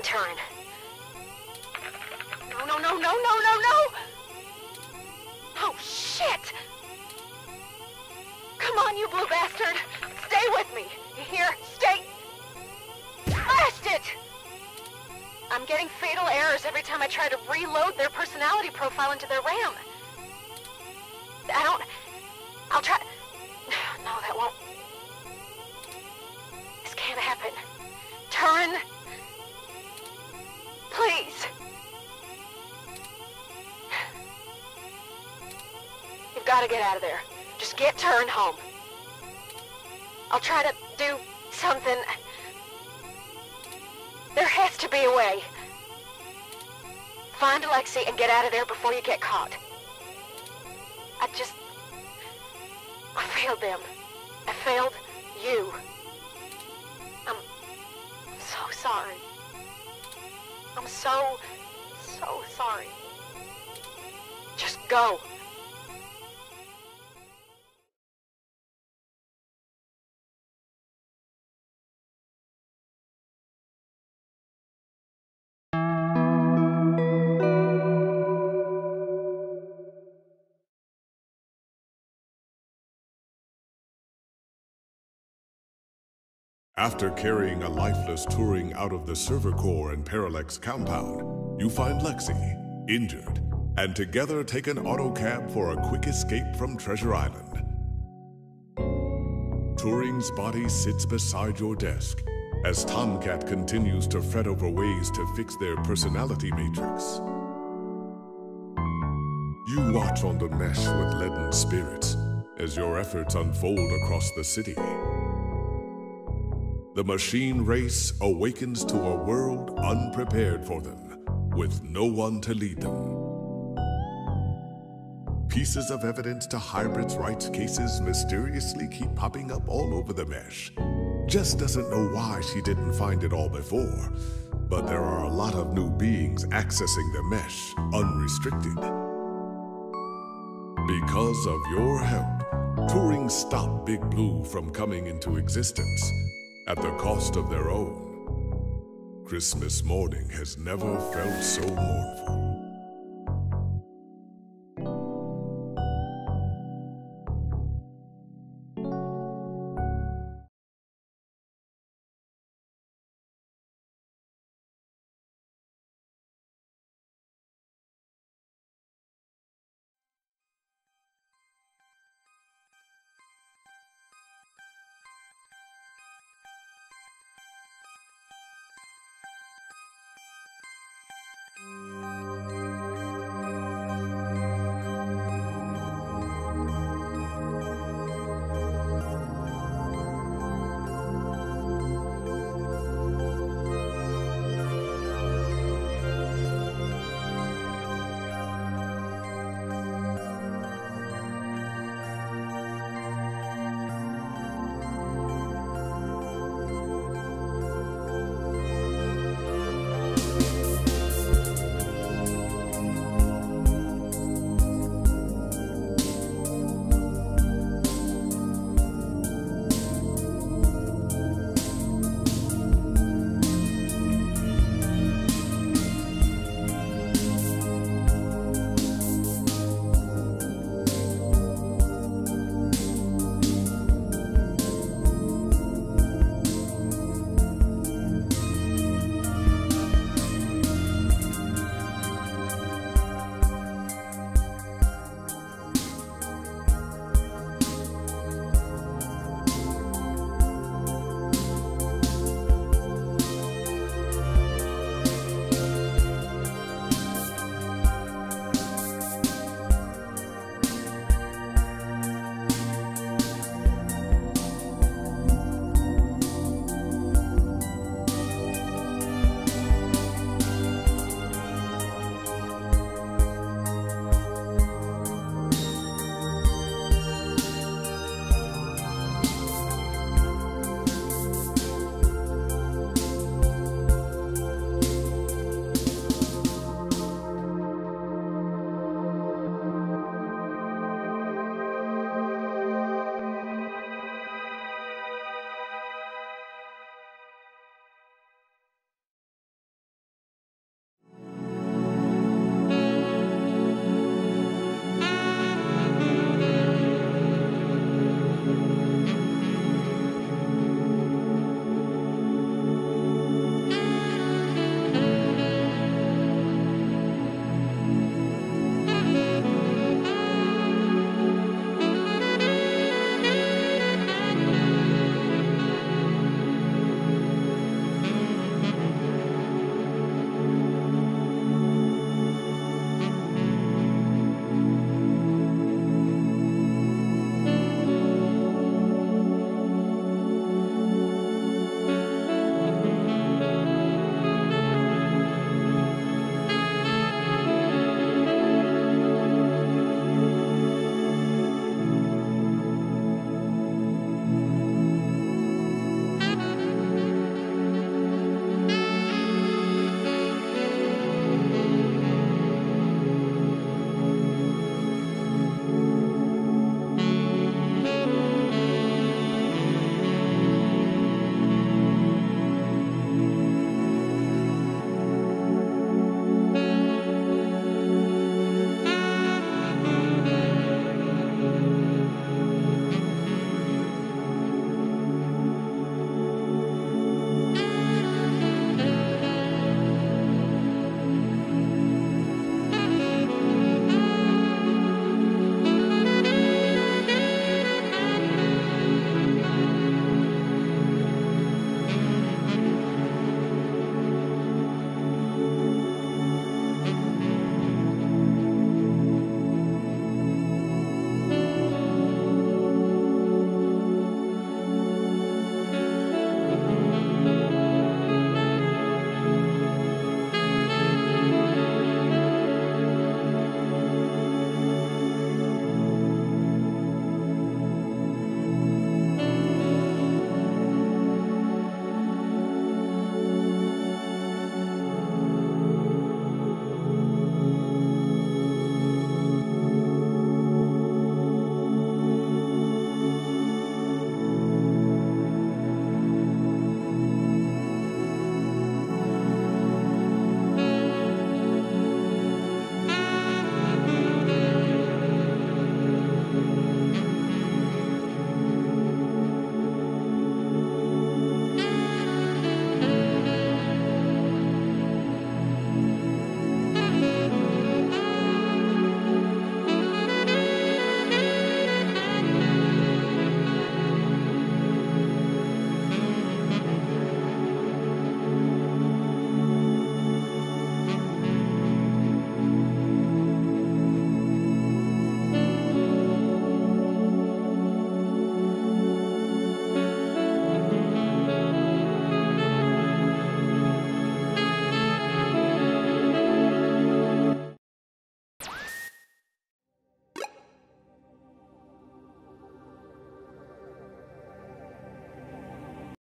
on, Turing. No, no, no, no, no, no, no! Oh, shit! Come on, you blue bastard! Stay with me! You hear? Stay... Blast it! I'm getting fatal errors every time I try to reload their personality profile into their RAM. I don't... I'll try... No, that won't... This can't happen. Turing! You've got to get out of there. Just get Turing home. I'll try to do something. There has to be a way. Find Alexei and get out of there before you get caught. I just... I failed them. I failed you. I'm so sorry. I'm so, so sorry. Just go. After carrying a lifeless Turing out of the server core and Parallax compound, you find Lexi, injured, and together take an autocab for a quick escape from Treasure Island. Turing's body sits beside your desk as Tomcat continues to fret over ways to fix their personality matrix. You watch on the mesh with leaden spirits as your efforts unfold across the city. The machine race awakens to a world unprepared for them, with no one to lead them. Pieces of evidence to Hybrid's rights cases mysteriously keep popping up all over the mesh. Jess doesn't know why she didn't find it all before, but there are a lot of new beings accessing the mesh unrestricted. Because of your help, Turing stopped Big Blue from coming into existence at the cost of their own. Christmas morning has never felt so mournful.